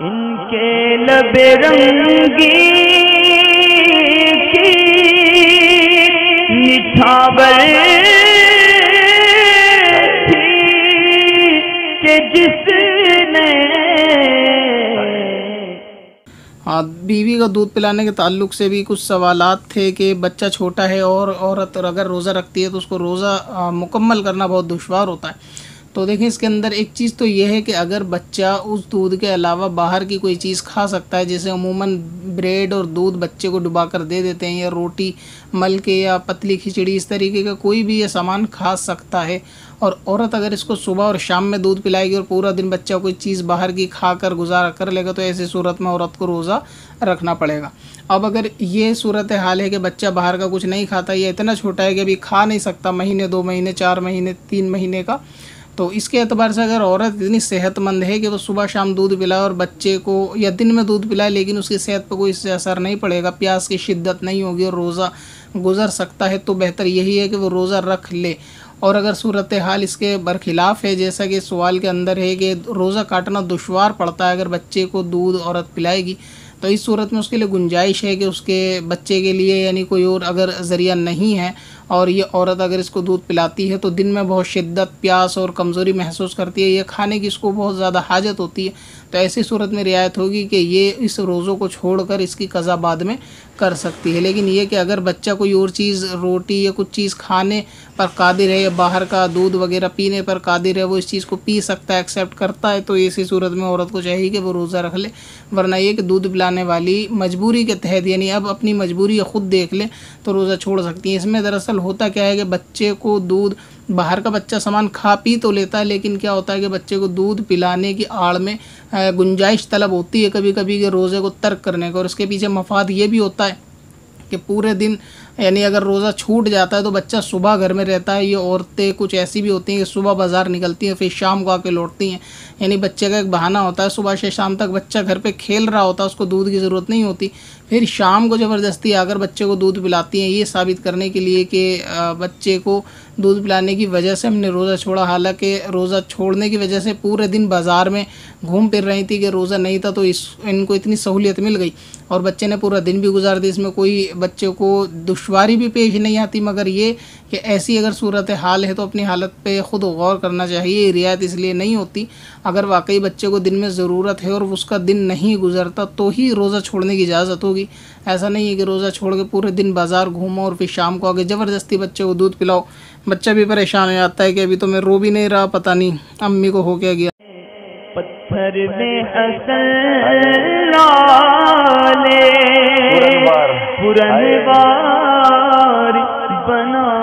इनके लबे रंगी की थी कि जिसने हाँ बीवी को दूध पिलाने के ताल्लुक से भी कुछ सवालात थे कि बच्चा छोटा है और औरत अगर रोज़ा रखती है तो उसको रोज़ा मुकम्मल करना बहुत दुशवार होता है। तो देखें इसके अंदर एक चीज़ तो यह है कि अगर बच्चा उस दूध के अलावा बाहर की कोई चीज़ खा सकता है, जैसे अमूमन ब्रेड और दूध बच्चे को डुबा कर दे देते हैं, या रोटी मल के या पतली खिचड़ी, इस तरीके का कोई भी ये सामान खा सकता है। और औरत अगर इसको सुबह और शाम में दूध पिलाएगी और पूरा दिन बच्चा कोई चीज़ बाहर की खा कर गुजारा कर लेगा तो ऐसी सूरत में औरत को रोज़ा रखना पड़ेगा। अब अगर ये सूरत हाल है कि बच्चा बाहर का कुछ नहीं खाता, या इतना छोटा है कि अभी खा नहीं सकता, महीने, दो महीने, चार महीने, तीन महीने का तो इसके एतबार से अगर औरत इतनी सेहतमंद है कि वो सुबह शाम दूध पिलाए और बच्चे को या दिन में दूध पिलाए, लेकिन उसकी सेहत पर कोई इससे असर नहीं पड़ेगा, प्यास की शिद्दत नहीं होगी और रोज़ा गुजर सकता है तो बेहतर यही है कि वो रोज़ा रख ले। और अगर सूरत हाल इसके बरखिलाफ़ है, जैसा कि सवाल के अंदर है कि रोज़ा काटना दुशवार पड़ता है अगर बच्चे को दूध औरत पिलाएगी तो इस सूरत में उसके लिए गुंजाइश है कि उसके बच्चे के लिए यानी कोई और अगर ज़रिया नहीं है और ये औरत अगर इसको दूध पिलाती है तो दिन में बहुत शिद्दत, प्यास और कमज़ोरी महसूस करती है। ये खाने की इसको बहुत ज़्यादा हाजत होती है। तो ऐसी सूरत में रियायत होगी कि ये इस रोज़ों को छोड़कर इसकी कज़ा बाद में कर सकती है। लेकिन ये कि अगर बच्चा कोई और चीज़, रोटी या कुछ चीज़ खाने पर कादिर है या बाहर का दूध वगैरह पीने पर कादिर है, वो इस चीज़ को पी सकता है, एक्सेप्ट करता है तो ऐसी सूरत में औरत को चाहिए कि वो रोज़ा रख ले। वरना ये कि दूध पिलाने वाली मजबूरी के तहत, यानी अब अपनी मजबूरी खुद देख ले तो रोज़ा छोड़ सकती है। इसमें दरअसल होता क्या है कि बच्चे को दूध, बाहर का बच्चा सामान खा पी तो लेता है, लेकिन क्या होता है कि बच्चे को दूध पिलाने की आड़ में गुंजाइश तलब होती है कभी कभी कि रोज़े को तर्क करने का, और उसके पीछे मफाद ये भी होता है कि पूरे दिन, यानी अगर रोज़ा छूट जाता है तो बच्चा सुबह घर में रहता है, ये औरतें कुछ ऐसी भी होती हैं कि सुबह बाज़ार निकलती हैं, फिर शाम को आके लौटती हैं। यानी बच्चे का एक बहाना होता है, सुबह से शाम तक बच्चा घर पे खेल रहा होता है, उसको दूध की ज़रूरत नहीं होती। फिर शाम को ज़बरदस्ती आकर बच्चे को दूध पिलाती हैं, ये साबित करने के लिए कि बच्चे को दूध पिलाने की वजह से हमने रोज़ा छोड़ा। हालाँकि रोज़ा छोड़ने की वजह से पूरे दिन बाज़ार में घूम फिर रही थी कि रोज़ा नहीं था तो इस, इनको इतनी सहूलियत मिल गई। और बच्चे ने पूरा दिन भी गुजार दिया। इसमें कोई बच्चे को दुशारी भी पेश नहीं आती, मगर ये कि ऐसी अगर सूरत हाल है तो अपनी हालत पे ख़ुद गौर करना चाहिए रियायत इसलिए नहीं होती। अगर वाकई बच्चे को दिन में ज़रूरत है और उसका दिन नहीं गुजरता तो ही रोज़ा छोड़ने की इजाज़त होगी। ऐसा नहीं है कि रोज़ा छोड़ के पूरे दिन बाज़ार घूमो और फिर शाम को आगे ज़बरदस्ती बच्चे को दूध पिलाओ। बच्चा भी परेशान हो जाता है कि अभी तो मैं रो भी नहीं रहा, पता नहीं, अम्मी को हो क्या गया। पत्थर में हसन लाले पुरनवार। बना